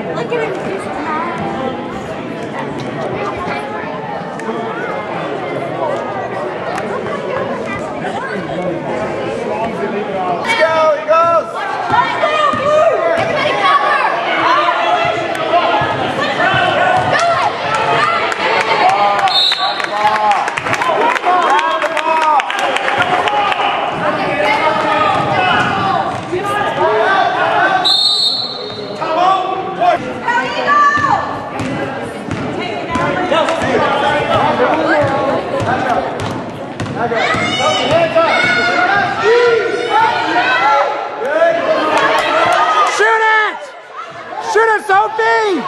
Look at him. Shoot it! Shoot it, Sophie!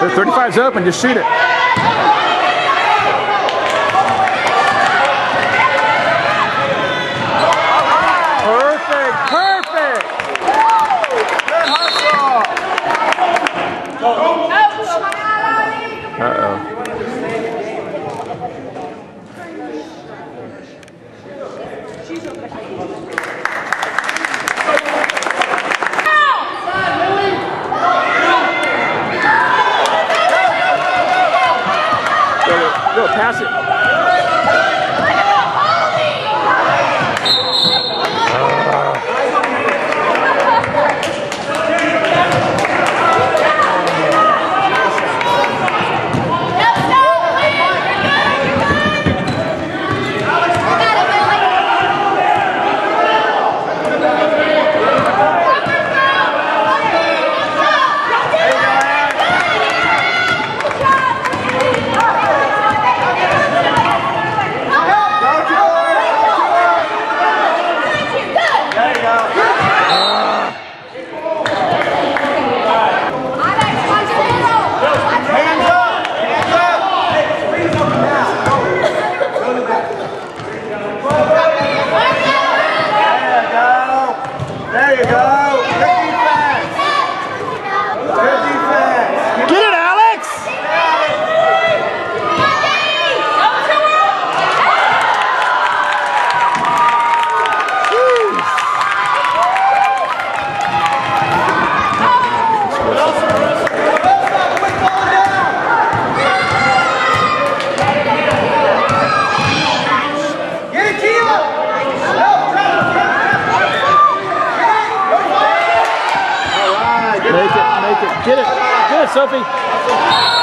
The 35's open, just shoot it. 是。surfing.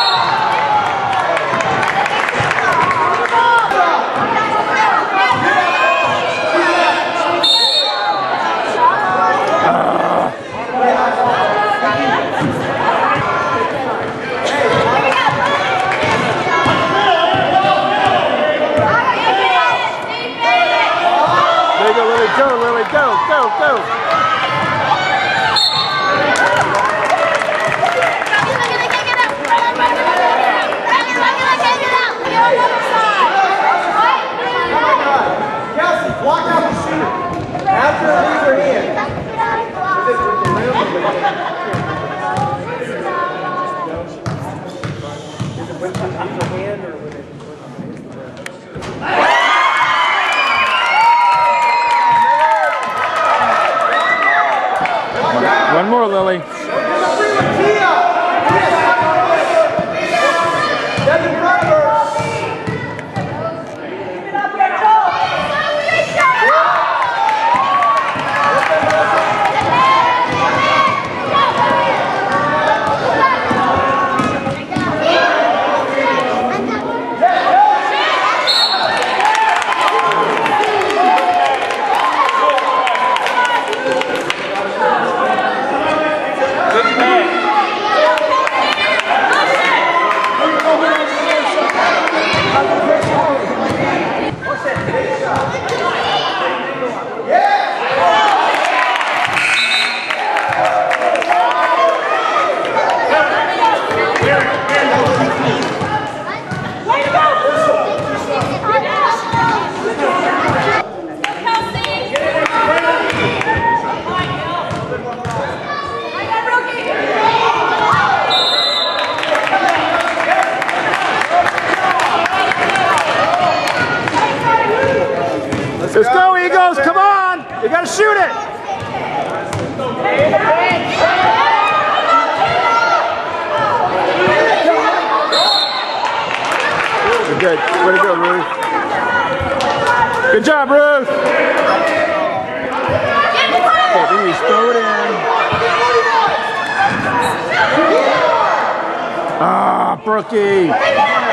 Let's go, Eagles. Come on. You got to shoot it. Good. Way to go, Ruth. Good job, Ruth. Okay, you throw it in. Ah, Brookie.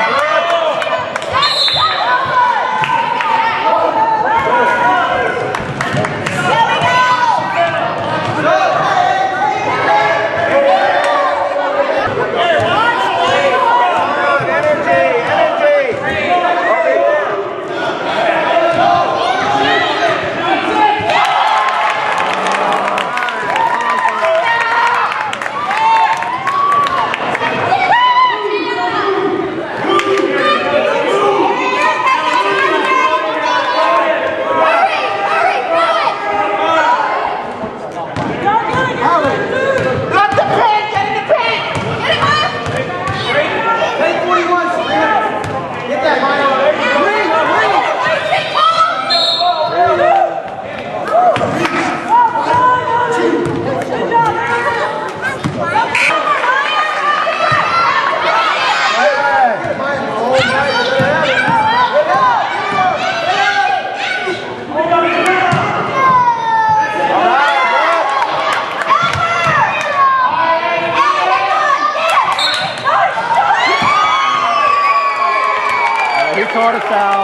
Natal.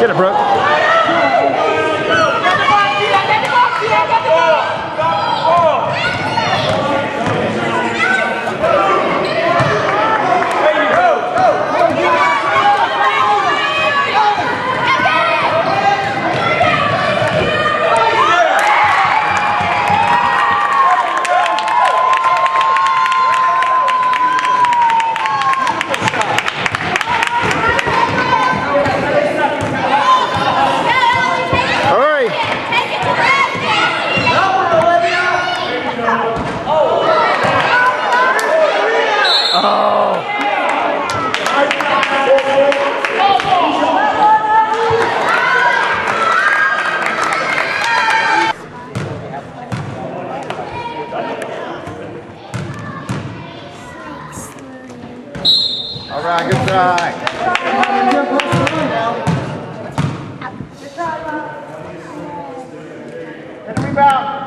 Get it, Brooke. All right, good try. Get the rebound.